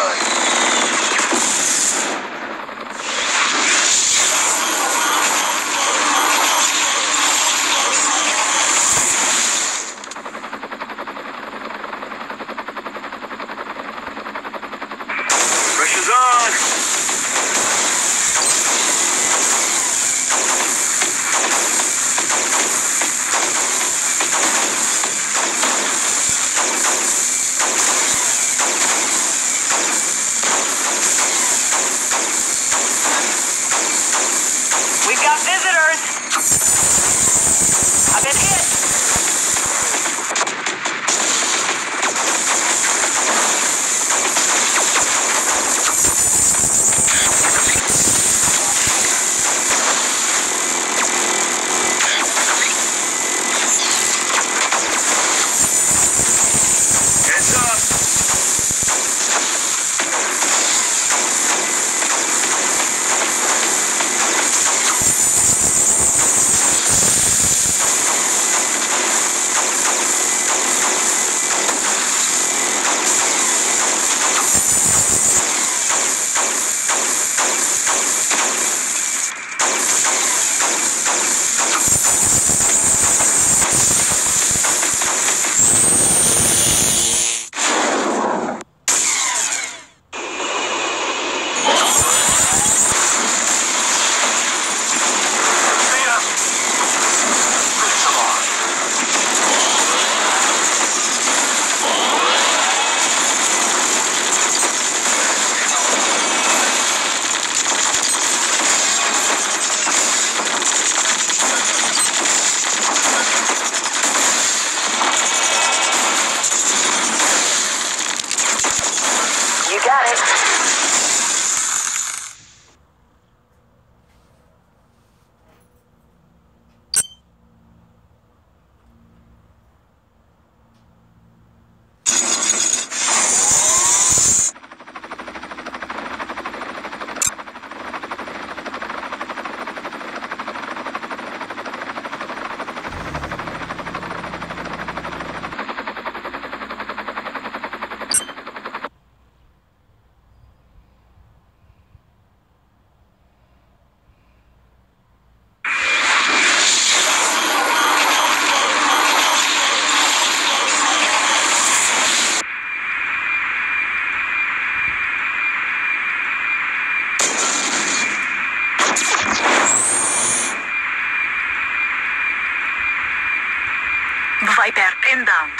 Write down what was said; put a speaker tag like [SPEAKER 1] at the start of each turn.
[SPEAKER 1] right.
[SPEAKER 2] Visit
[SPEAKER 3] Inbound.